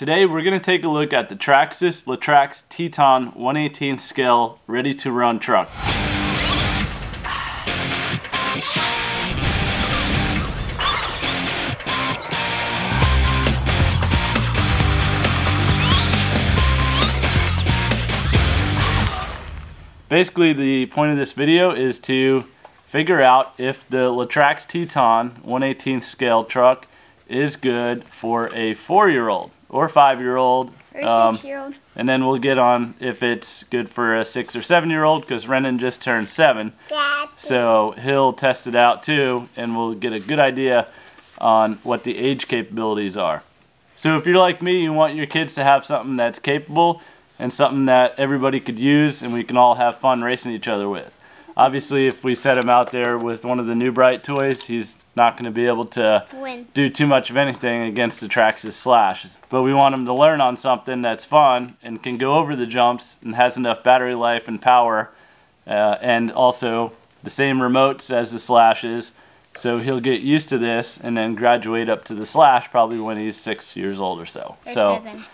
Today we're going to take a look at the Traxxas Latrax Teton 118th scale ready to run truck. Basically the point of this video is to figure out if the Latrax Teton 118th scale truck is good for a four-year-old or five-year-old. Or um, six-year-old. And then we'll get on if it's good for a six or seven-year-old because Rennen just turned seven. Daddy. So he'll test it out too, and we'll get a good idea on what the age capabilities are. So if you're like me, you want your kids to have something that's capable and something that everybody could use and we can all have fun racing each other with. Obviously, if we set him out there with one of the new Bright toys, he's not going to be able to Win. do too much of anything against the Traxxas Slash. But we want him to learn on something that's fun and can go over the jumps and has enough battery life and power uh, and also the same remotes as the Slashes. So he'll get used to this and then graduate up to the Slash probably when he's six years old or so. Or so seven.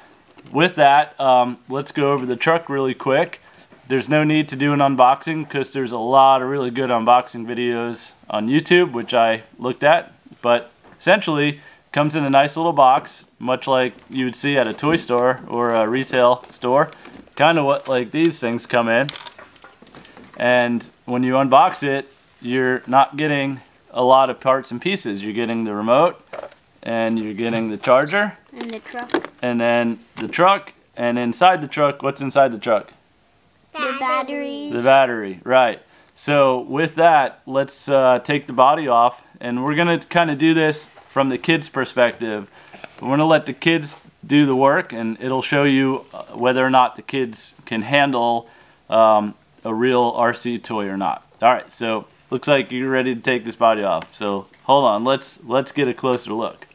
with that, um, let's go over the truck really quick. There's no need to do an unboxing because there's a lot of really good unboxing videos on YouTube, which I looked at. But essentially, comes in a nice little box, much like you would see at a toy store or a retail store. Kind of what like these things come in. And when you unbox it, you're not getting a lot of parts and pieces. You're getting the remote, and you're getting the charger, And the truck. and then the truck, and inside the truck, what's inside the truck? The batteries. The battery, right. So with that, let's uh, take the body off, and we're gonna kind of do this from the kids' perspective. We're gonna let the kids do the work, and it'll show you uh, whether or not the kids can handle um, a real RC toy or not. All right, so looks like you're ready to take this body off. So hold on, let's let's get a closer look.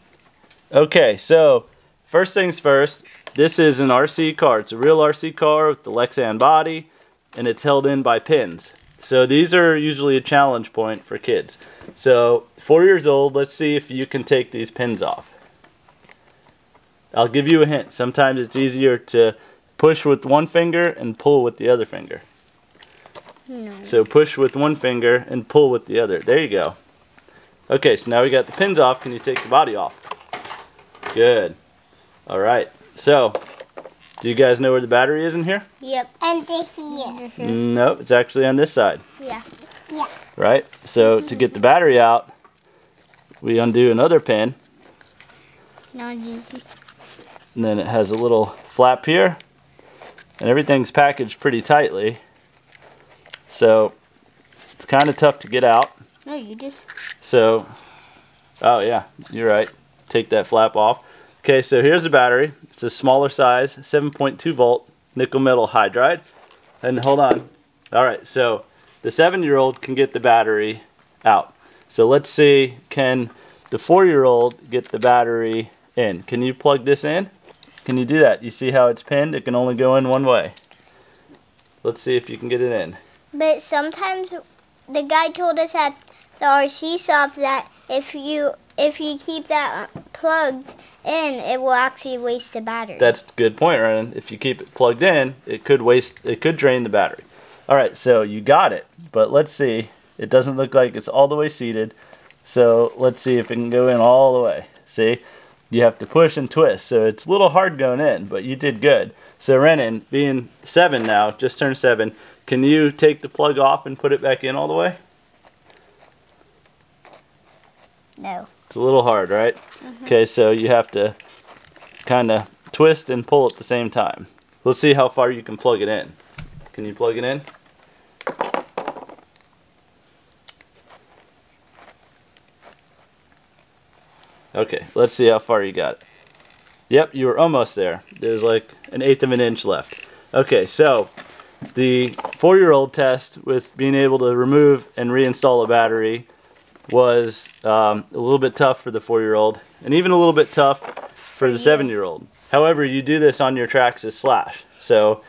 Okay, so first things first, this is an RC car. It's a real RC car with the Lexan body, and it's held in by pins. So these are usually a challenge point for kids. So four years old, let's see if you can take these pins off. I'll give you a hint. Sometimes it's easier to push with one finger and pull with the other finger. No. So push with one finger and pull with the other. There you go. Okay, so now we got the pins off. Can you take the body off? Good. All right. So, do you guys know where the battery is in here? Yep. And the here. No, it's actually on this side, Yeah. Yeah. right? So to get the battery out, we undo another pin, No, just and then it has a little flap here, and everything's packaged pretty tightly. So it's kind of tough to get out. no, you just. So, oh yeah, you're right. Take that flap off. Okay, so here's the battery. It's a smaller size, 7.2 volt nickel metal hydride. And hold on. All right, so the seven-year-old can get the battery out. So let's see, can the four-year-old get the battery in? Can you plug this in? Can you do that? You see how it's pinned? It can only go in one way. Let's see if you can get it in. But sometimes the guy told us at the RC shop that if you if you keep that plugged in, it will actually waste the battery. That's a good point, Ryan. If you keep it plugged in, it could waste. It could drain the battery. All right, so you got it, but let's see. It doesn't look like it's all the way seated. So let's see if it can go in all the way. See, you have to push and twist. So it's a little hard going in, but you did good. So Rennen, being seven now, just turned seven, can you take the plug off and put it back in all the way? No. It's a little hard, right? Mm-hmm. Okay, so you have to kind of twist and pull at the same time. Let's see how far you can plug it in. Can you plug it in? Okay, let's see how far you got it. Yep, you were almost there. There's like an eighth of an inch left. Okay, so the four-year-old test with being able to remove and reinstall a battery was um, a little bit tough for the four-year-old, and even a little bit tough for the seven-year-old. However, you do this on your Traxxas Slash, so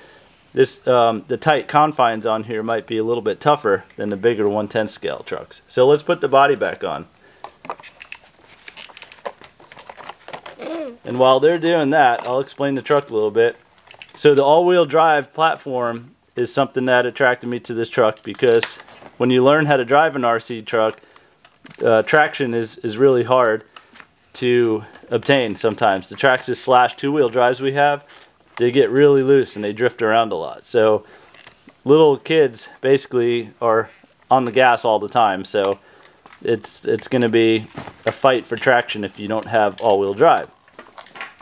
this um, the tight confines on here might be a little bit tougher than the bigger 110 scale trucks. So let's put the body back on. And while they're doing that, I'll explain the truck a little bit. So the all-wheel drive platform is something that attracted me to this truck because when you learn how to drive an RC truck, uh, traction is, is really hard to obtain sometimes. The Traxxas slash two-wheel drives we have, they get really loose and they drift around a lot. So little kids basically are on the gas all the time. So it's it's going to be a fight for traction if you don't have all-wheel drive.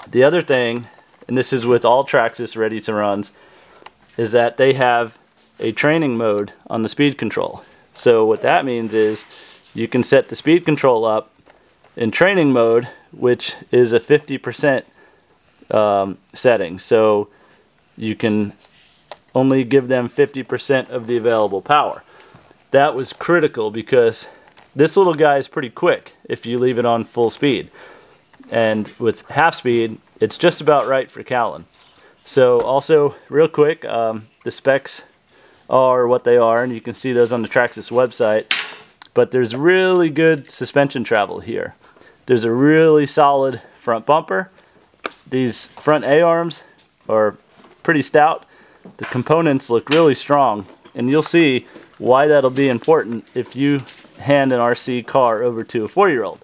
The other thing, and this is with all Traxxas ready to runs, is that they have a training mode on the speed control. So what that means is you can set the speed control up in training mode, which is a 50% um, setting. So you can only give them 50% of the available power. That was critical because this little guy is pretty quick if you leave it on full speed. And with half speed, it's just about right for Kallen. So also, real quick, um, the specs are what they are, and you can see those on the Traxxas website. But there's really good suspension travel here. There's a really solid front bumper. These front A-arms are pretty stout. The components look really strong, and you'll see why that'll be important if you hand an RC car over to a four-year-old,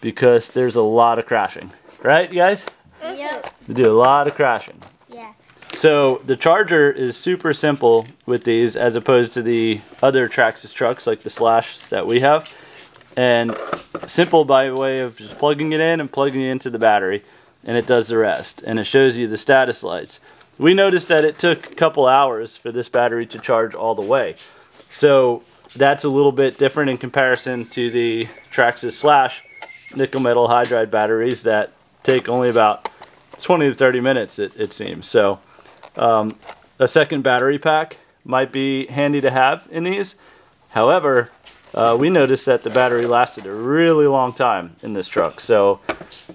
because there's a lot of crashing. Right, you guys? Yep. Do a lot of crashing. So the Charger is super simple with these as opposed to the other Traxxas trucks like the Slash that we have. And simple by way of just plugging it in and plugging it into the battery and it does the rest. And it shows you the status lights. We noticed that it took a couple hours for this battery to charge all the way. So that's a little bit different in comparison to the Traxxas Slash nickel metal hydride batteries that take only about 20 to 30 minutes it, it seems. So um, a second battery pack might be handy to have in these. However, uh, we noticed that the battery lasted a really long time in this truck. So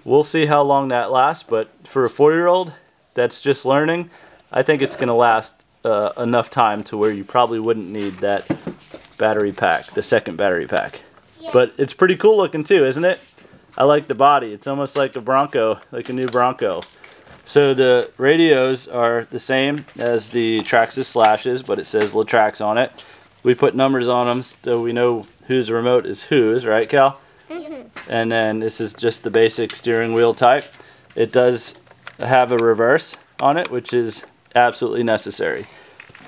we'll see how long that lasts. But for a four-year-old that's just learning, I think it's going to last uh, enough time to where you probably wouldn't need that battery pack, the second battery pack. Yeah. But it's pretty cool looking too, isn't it? I like the body. It's almost like a Bronco, like a new Bronco. So the radios are the same as the Traxxas Slashes, but it says Latrax on it. We put numbers on them so we know whose remote is whose, right, Cal? Mhm. And then this is just the basic steering wheel type. It does have a reverse on it, which is absolutely necessary.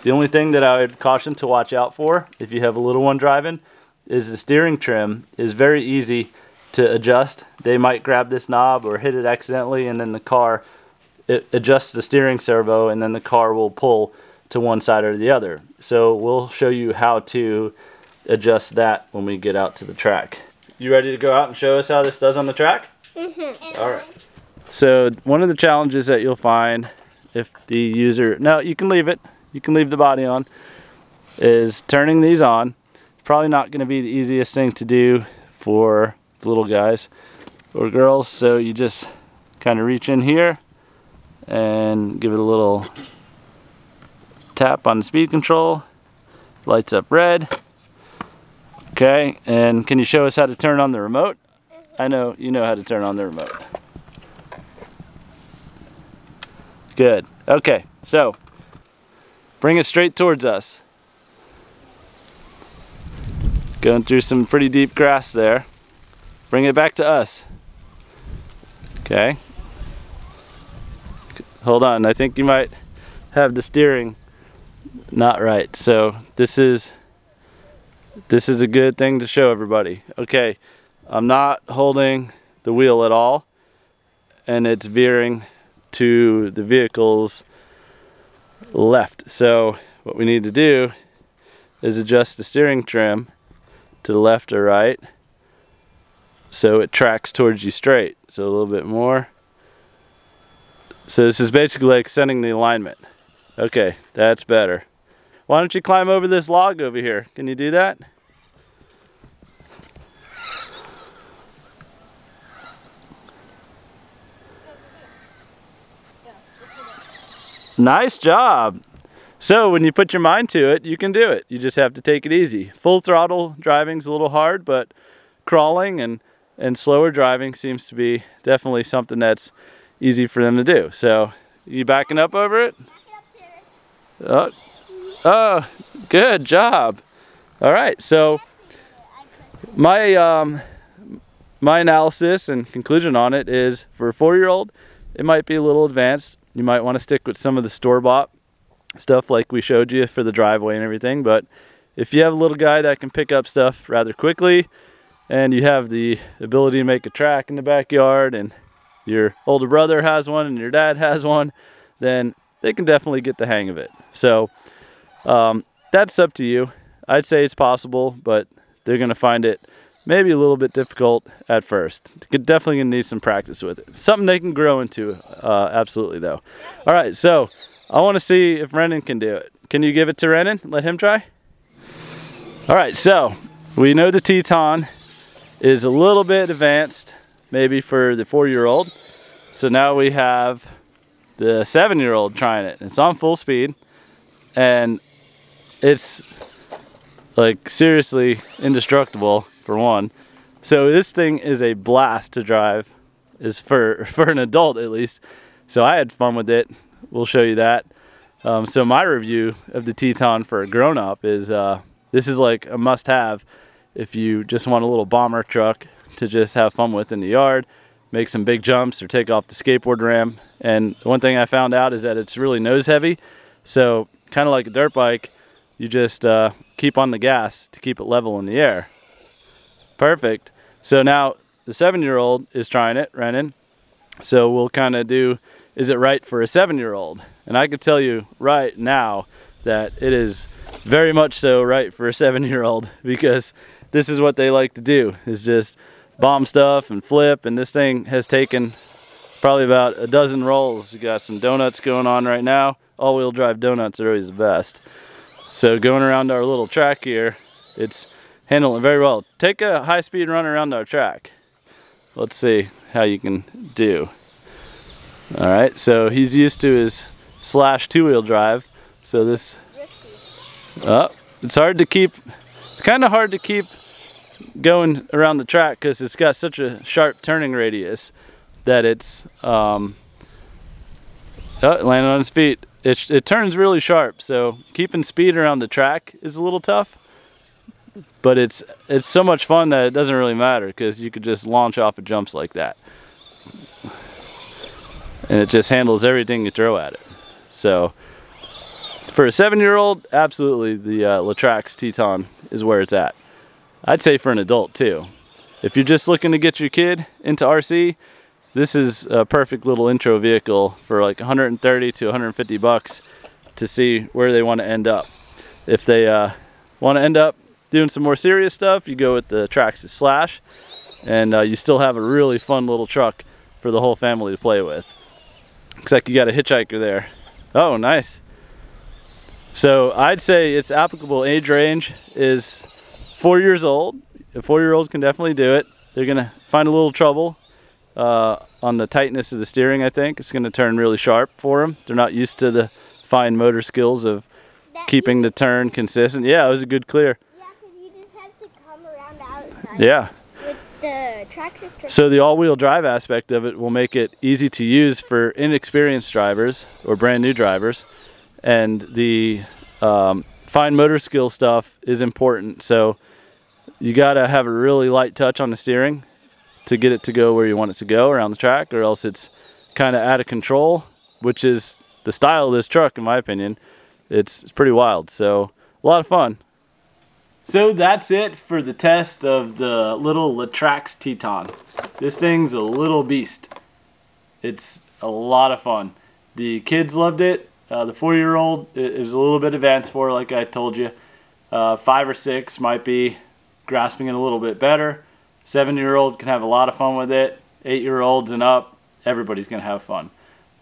The only thing that I would caution to watch out for if you have a little one driving is the steering trim is very easy to adjust. They might grab this knob or hit it accidentally and then the car it adjusts the steering servo and then the car will pull to one side or the other. So we'll show you how to adjust that when we get out to the track. You ready to go out and show us how this does on the track? Mm-hmm. All right. So one of the challenges that you'll find if the user, no, you can leave it. You can leave the body on. Is turning these on. Probably not going to be the easiest thing to do for the little guys or girls. So you just kind of reach in here and give it a little tap on the speed control. Lights up red. Okay, and can you show us how to turn on the remote? I know you know how to turn on the remote. Good. Okay, so bring it straight towards us. Going through some pretty deep grass there. Bring it back to us. Okay. Hold on, I think you might have the steering not right. So this is this is a good thing to show everybody. Okay, I'm not holding the wheel at all and it's veering to the vehicle's left. So what we need to do is adjust the steering trim to the left or right so it tracks towards you straight. So a little bit more. So this is basically like setting the alignment. Okay, that's better. Why don't you climb over this log over here? Can you do that? Nice job. So when you put your mind to it, you can do it. You just have to take it easy. Full throttle driving's a little hard, but crawling and, and slower driving seems to be definitely something that's easy for them to do. So you backing up over it? Oh, oh, good job. All right, so my um, my analysis and conclusion on it is for a four-year-old, it might be a little advanced. You might want to stick with some of the store-bought stuff like we showed you for the driveway and everything. But if you have a little guy that can pick up stuff rather quickly, and you have the ability to make a track in the backyard, and your older brother has one and your dad has one, then they can definitely get the hang of it. So um, that's up to you. I'd say it's possible, but they're going to find it maybe a little bit difficult at first. They're definitely going to need some practice with it. Something they can grow into, uh, absolutely, though. All right, so I want to see if Rennen can do it. Can you give it to Rennen? Let him try? All right, so we know the Teton is a little bit advanced, maybe for the four-year-old. So now we have the seven-year-old trying it. It's on full speed, and it's like seriously indestructible for one. So this thing is a blast to drive, is for for an adult at least. So I had fun with it. We'll show you that. Um, so my review of the Teton for a grown-up is uh, this is like a must-have if you just want a little bomber truck to just have fun with in the yard, make some big jumps or take off the skateboard ramp. And one thing I found out is that it's really nose heavy. So kind of like a dirt bike, you just uh, keep on the gas to keep it level in the air. Perfect. So now the seven-year-old is trying it, Rennen. So we'll kind of do, is it right for a seven-year-old? And I can tell you right now that it is very much so right for a seven-year-old because this is what they like to do, is just bomb stuff and flip. And this thing has taken probably about a dozen rolls. You got some donuts going on right now. All-wheel drive donuts are always the best. So going around our little track here, it's handling very well. Take a high speed run around our track. Let's see how you can do. All right, so he's used to his slash two wheel drive. So this, oh, it's hard to keep, it's kind of hard to keep going around the track because it's got such a sharp turning radius that it's, um, oh, landed on his feet. It, it turns really sharp, so keeping speed around the track is a little tough but it's it's so much fun that it doesn't really matter because you could just launch off of jumps like that. And it just handles everything you throw at it. So for a seven-year-old absolutely the uh, Latrax Teton is where it's at I'd say for an adult too if you're just looking to get your kid into RC this is a perfect little intro vehicle for like 130 to 150 bucks to see where they want to end up if they uh, want to end up doing some more serious stuff, you go with the Traxxas Slash, and uh, you still have a really fun little truck for the whole family to play with. Looks like you got a hitchhiker there. Oh, nice. So I'd say its applicable age range is four years old. A four-year-old can definitely do it. They're gonna find a little trouble uh, on the tightness of the steering, I think. It's gonna turn really sharp for them. They're not used to the fine motor skills of keeping the turn consistent. Yeah, it was a good clear. Yeah, you just have to come around outside. Yeah. The so the all-wheel drive aspect of it will make it easy to use for inexperienced drivers or brand new drivers, and the um, fine motor skill stuff is important. So you got to have a really light touch on the steering to get it to go where you want it to go around the track, or else it's kind of out of control, which is the style of this truck, in my opinion. It's, it's pretty wild. So a lot of fun. So that's it for the test of the little Latrax Teton. This thing's a little beast. It's a lot of fun. The kids loved it. Uh, the four-year-old, was a little bit advanced for, like I told you. Uh, five or six might be grasping it a little bit better. Seven-year-old can have a lot of fun with it. Eight-year-olds and up, everybody's going to have fun.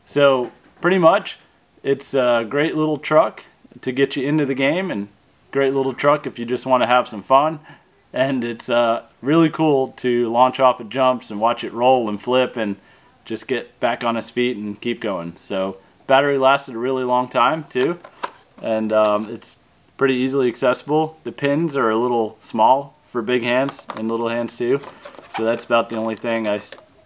So pretty much, it's a great little truck to get you into the game and great little truck if you just want to have some fun. And it's uh, really cool to launch off of jumps and watch it roll and flip and just get back on its feet and keep going. So battery lasted a really long time too. And um, it's pretty easily accessible. The pins are a little small for big hands and little hands too. So that's about the only thing I,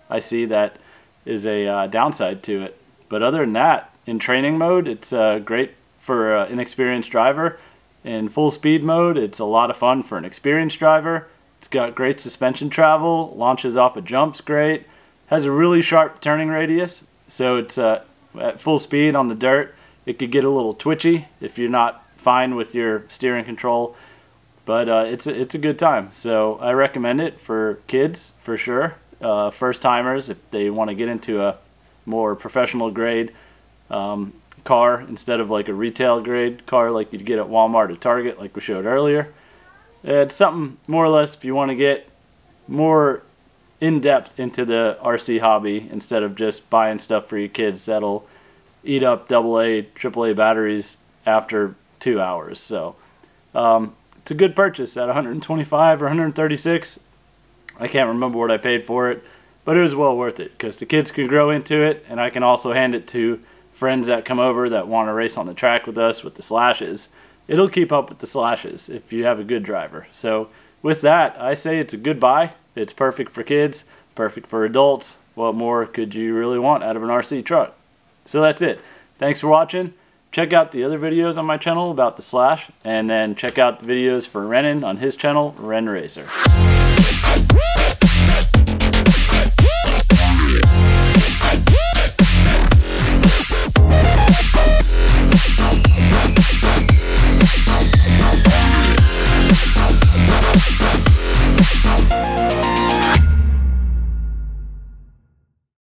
I see that is a uh, downside to it. But other than that, in training mode, it's uh, great for an inexperienced driver. In full speed mode, it's a lot of fun for an experienced driver. It's got great suspension travel, launches off of jumps great, has a really sharp turning radius, so it's uh, at full speed on the dirt. It could get a little twitchy if you're not fine with your steering control, but uh, it's a, it's a good time. So I recommend it for kids for sure, uh, first timers if they want to get into a more professional grade um, car instead of like a retail grade car like you'd get at Walmart or Target, like we showed earlier. It's something more or less if you want to get more in depth into the RC hobby instead of just buying stuff for your kids that'll eat up double AA, AAA batteries after two hours. So um, it's a good purchase at 125 or 136. I can't remember what I paid for it, but it was well worth it because the kids can grow into it, and I can also hand it to friends that come over that want to race on the track with us with the slashes it'll keep up with the slashes if you have a good driver. So with that, I say it's a good buy. It's perfect for kids, perfect for adults. What more could you really want out of an RC truck? So that's it. Thanks for watching. Check out the other videos on my channel about the Slash, and then check out the videos for Rennen on his channel, Ren Racer.